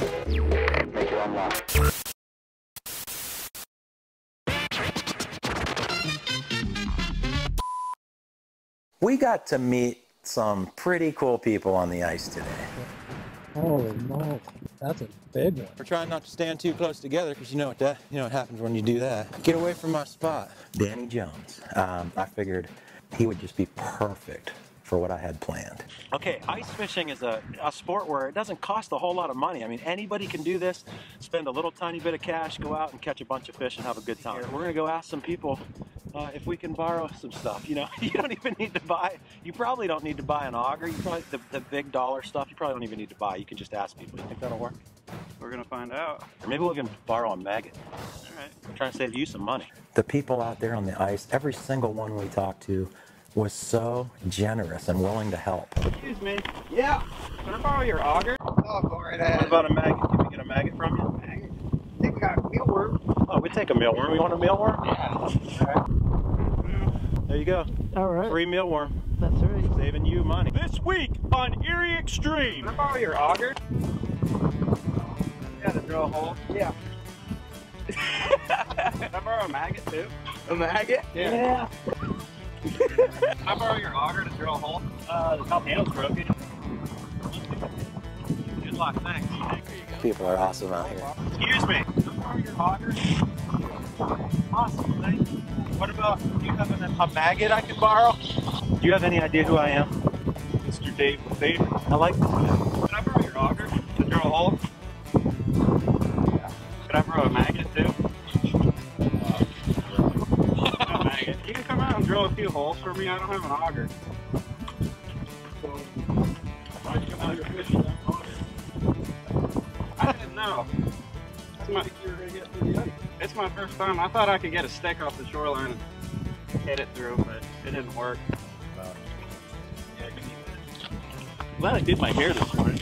Major unlocked. We got to meet some pretty cool people on the ice today. Holy moly, that's a big one. We're trying not to stand too close together because you know what that you know what happens when you do that. Get away from my spot. Danny Jones. Um, I figured he would just be perfect for what I had planned. Okay, ice fishing is a, a sport where it doesn't cost a whole lot of money. I mean, anybody can do this, spend a little tiny bit of cash, go out and catch a bunch of fish and have a good time. We're gonna go ask some people uh, if we can borrow some stuff. You know, you don't even need to buy, you probably don't need to buy an auger. You probably, the, the big dollar stuff, you probably don't even need to buy. You can just ask people. You think that'll work? We're gonna find out. Or maybe we can borrow a maggot. All right. I'm trying to save you some money. The people out there on the ice, every single one we talked to was so generous and willing to help. Excuse me. Yeah. Can I borrow your auger? Oh, go right What about a maggot? Can we get a maggot from you? I think we got a mealworm. Oh, we take a mealworm. You want a mealworm? Yeah. All right. There you go. All right, Free mealworm. that's right. Saving you money. This week on Erie Extreme. Can I borrow your auger? Yeah, to drill a hole. Yeah. Can I borrow a maggot too? A maggot? Yeah. Can I borrow your auger to drill a hole? Uh, the top handle's broken. Good luck, thanks. People are awesome out here. Excuse me. Can I borrow your auger? Awesome, thanks. What about, do you have an, a maggot I can borrow? Do you have any idea who I am? Mr. Dave LaFave. I like this guy. Can I borrow your auger to drill a hole? Yeah. Can I borrow a maggot too? Maggot. You can come out and drill a few holes for me. I don't have an auger. So, why'd you come out fishing auger? I didn't know. It's my, it's my first time. I thought I could get a stick off the shoreline and hit it through, but it didn't work. Glad I did my hair this morning.